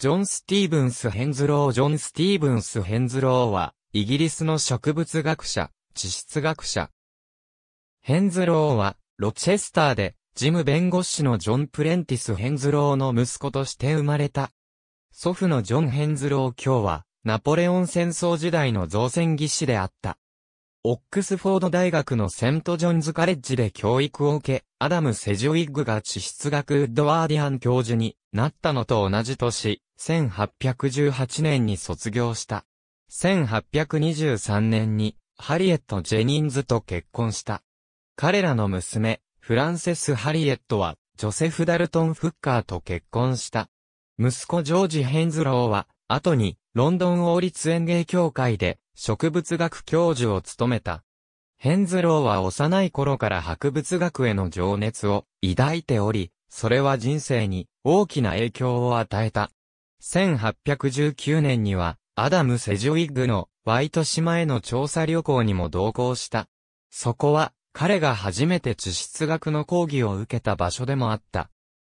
ジョン・スティーブンス・ヘンズロー・ジョン・スティーブンス・ヘンズローは、イギリスの植物学者、地質学者。ヘンズローは、ロチェスターで、事務弁護士のジョン・プレンティス・ヘンズローの息子として生まれた。祖父のジョン・ヘンズロー卿は、ナポレオン戦争時代の造船技師であった。オックスフォード大学のセントジョンズカレッジで教育を受け、アダム・セジュウィッグが地質学ウッドワーディアン教授になったのと同じ年、1818年に卒業した。1823年に、ハリエット・ジェニンズと結婚した。彼らの娘、フランセス・ハリエットは、ジョセフ・ダルトン・フッカーと結婚した。息子ジョージ・ヘンズローは、後に、ロンドン王立園芸協会で、植物学教授を務めた。ヘンズローは幼い頃から博物学への情熱を抱いており、それは人生に大きな影響を与えた。1819年には、アダム・セジュウィッグのワイト島への調査旅行にも同行した。そこは、彼が初めて地質学の講義を受けた場所でもあった。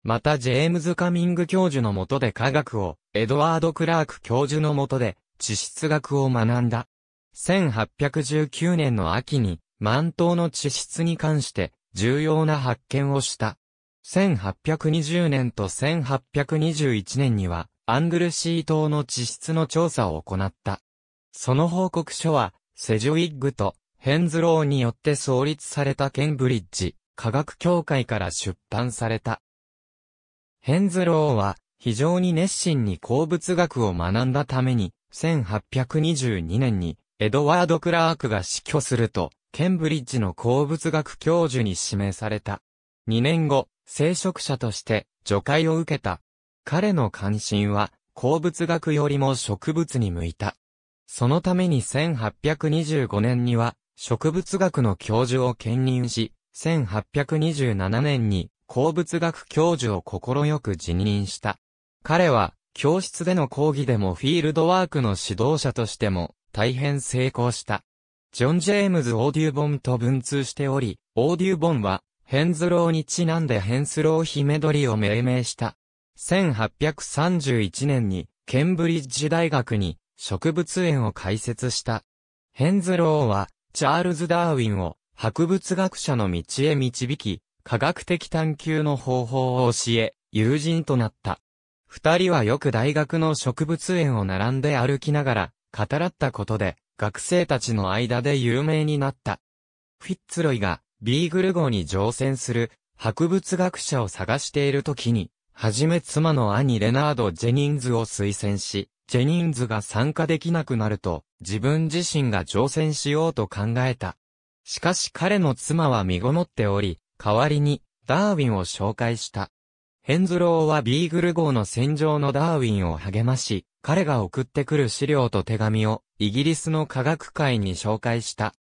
またジェームズ・カミング教授のもとで科学を、エドワード・クラーク教授のもとで地質学を学んだ。1819年の秋に、満島の地質に関して重要な発見をした。1820年と1821年には、アングルシー島の地質の調査を行った。その報告書は、セジュウィッグとヘンズローによって創立されたケンブリッジ科学協会から出版された。ヘンズローは非常に熱心に鉱物学を学んだために、1822年にエドワード・クラークが死去すると、ケンブリッジの鉱物学教授に指名された。2年後、聖職者として助会を受けた。彼の関心は鉱物学よりも植物に向いた。そのために1825年には植物学の教授を兼任し、1827年に鉱物学教授を快く辞任した。彼は教室での講義でもフィールドワークの指導者としても大変成功した。ジョン・ジェームズ・オーデューボンと文通しており、オーデューボンは、ヘンズローにちなんでヘンスロー姫鳥を命名した。1831年に、ケンブリッジ大学に植物園を開設した。ヘンズローは、チャールズ・ダーウィンを博物学者の道へ導き、科学的探求の方法を教え、友人となった。二人はよく大学の植物園を並んで歩きながら、語らったことで、学生たちの間で有名になった。フィッツロイが、ビーグル号に乗船する、博物学者を探している時に、はじめ妻の兄レナード・ジェニンズを推薦し、ジェニンズが参加できなくなると、自分自身が乗船しようと考えた。しかし彼の妻は身ごもっており、代わりに、ダーウィンを紹介した。ヘンズローはビーグル号の戦場のダーウィンを励まし、彼が送ってくる資料と手紙をイギリスの科学会に紹介した。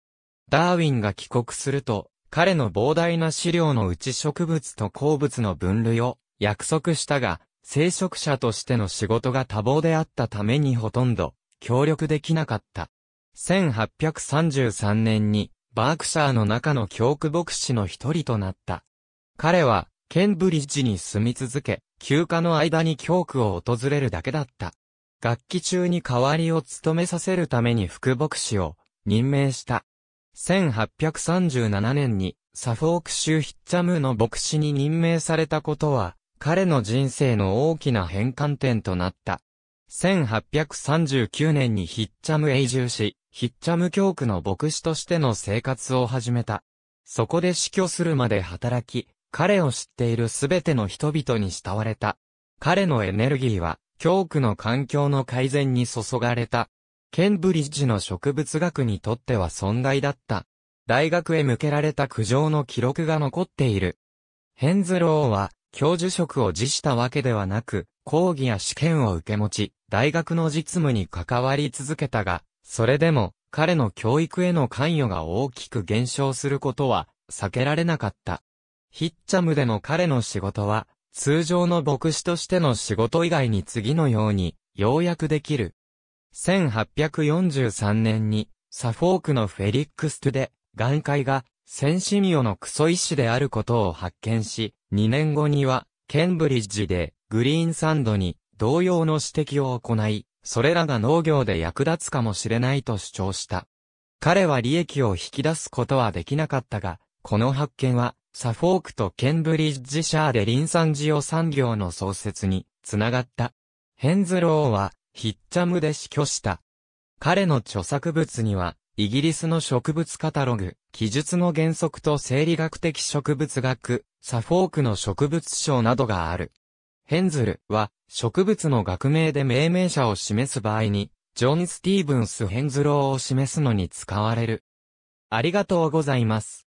ダーウィンが帰国すると、彼の膨大な資料のうち植物と鉱物の分類を約束したが、聖職者としての仕事が多忙であったためにほとんど協力できなかった。1833年にバークシャーの中の教区牧師の一人となった。彼はケンブリッジに住み続け、休暇の間に教区を訪れるだけだった。楽器中に代わりを務めさせるために副牧師を任命した。1837年にサフォーク州ヒッチャムの牧師に任命されたことは、彼の人生の大きな変換点となった。1839年にヒッチャムへ移住し、ヒッチャム教区の牧師としての生活を始めた。そこで死去するまで働き、彼を知っているすべての人々に慕われた。彼のエネルギーは、教区の環境の改善に注がれた。ケンブリッジの植物学にとっては損害だった。大学へ向けられた苦情の記録が残っている。ヘンズローは、教授職を辞したわけではなく、講義や試験を受け持ち、大学の実務に関わり続けたが、それでも、彼の教育への関与が大きく減少することは、避けられなかった。ヒッチャムでの彼の仕事は、通常の牧師としての仕事以外に次のように、要約できる。1843年に、サフォークのフェリックストゥで、眼科医が、センシミオのクソ医師であることを発見し、2年後には、ケンブリッジで、グリーンサンドに、同様の指摘を行い、それらが農業で役立つかもしれないと主張した。彼は利益を引き出すことはできなかったが、この発見は、サフォークとケンブリッジシャーで林産事業産業の創設につながった。ヘンズローは、ヒッチャムで死去した。彼の著作物には、イギリスの植物カタログ、記述の原則と生理学的植物学、サフォークの植物賞などがある。ヘンズルは植物の学名で命名者を示す場合に、ジョン・スティーブンス・ヘンズローを示すのに使われる。ありがとうございます。